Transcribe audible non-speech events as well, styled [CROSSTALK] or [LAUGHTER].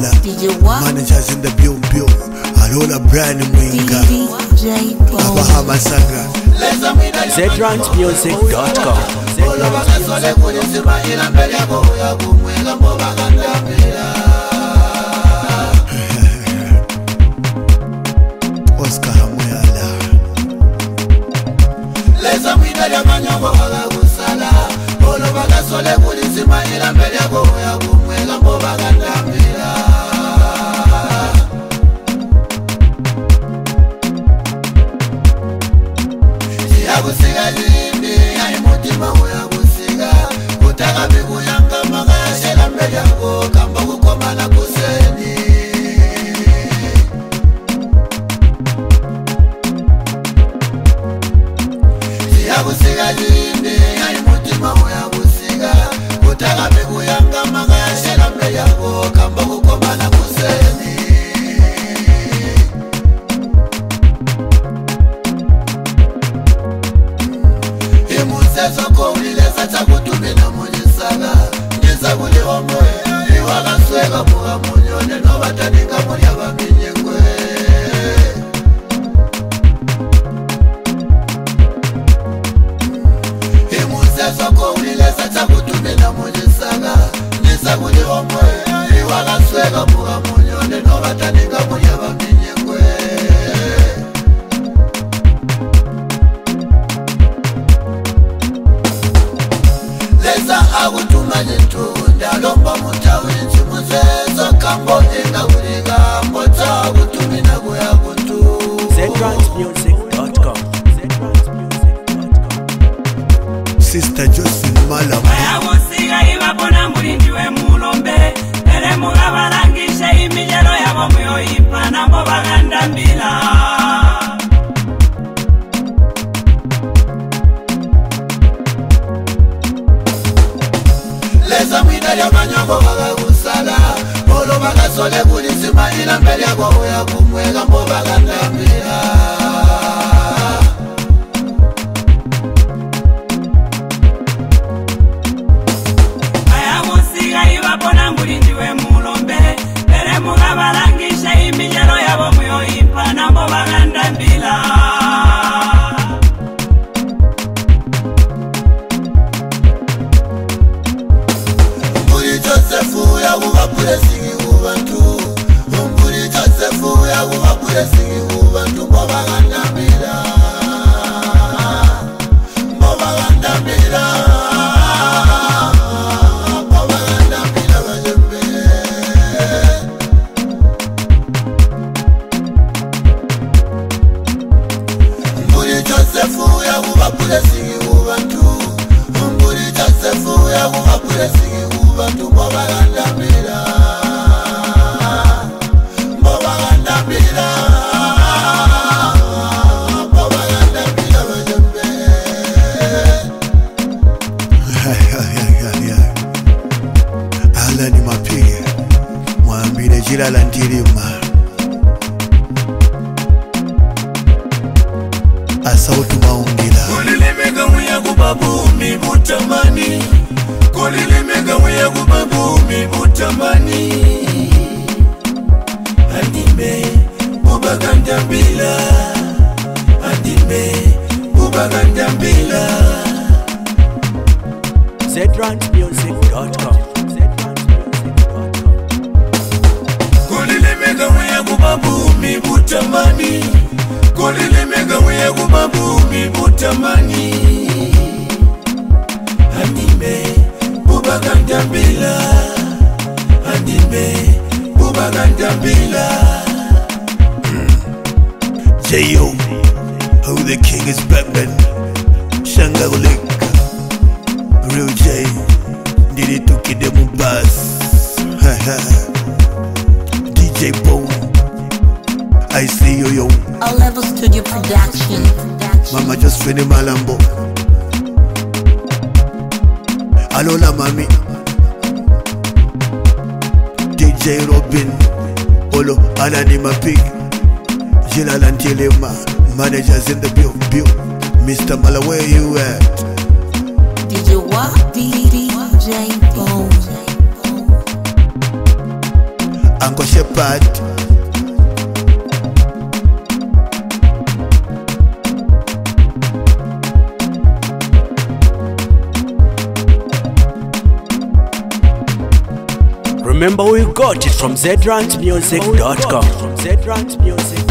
Mala. DJ what? Managers in the build build. Alola Brian Mwinga. DJ Born. Abahama Sagra. Zedrandmusic.com. olobakasole kulisima ila mbele yako uyakumweka mbobakandambila Oscar Hamuyala. leza mwina lyamanyongo wakakusala olobakasole kulisima ila mbele yako uyakumweka mbobakandambila abataleka kulya bamenyekwe leza akutumanye ntunda lomba mutawinzi muzezo kambo engakulikambo takutumina kuyakutu Sister Josephine Malama. nabo bagandambila leza mwina lyomanyoko bagakusala olo bagasole kulizimayila mbelyako uyakumweka vakuresiki kuvantu. Umburi josefu yakuvakure siki Alani Mapige mwambile jila la Ndirima asautu maungila kulilimega mwiyaku butamani kulilimega mwiyaku butamani andime bubagandambila andime bubagandambila ZRantMusic.com. kulilimeka mwiya kubabumi butamani kulilimeka mwiya kubabumi butamani andime bubakandambila andime bubakandambila J.O. Who the king is Batman. Shangagulik. Real [LAUGHS] J. Ndiri tukide. DJ Born. I see you yo. All Level Studio Production. Mama Josephine Malambo. Alola mami. DJ Robin. Olo Alani Mapick. Jila Lantilema. Managers in the build, build. Mr. Mala, where you at? DJ what? DJ Born. kwa shepard Remember we got it from zrantsmusic.com. From zrantsmusic.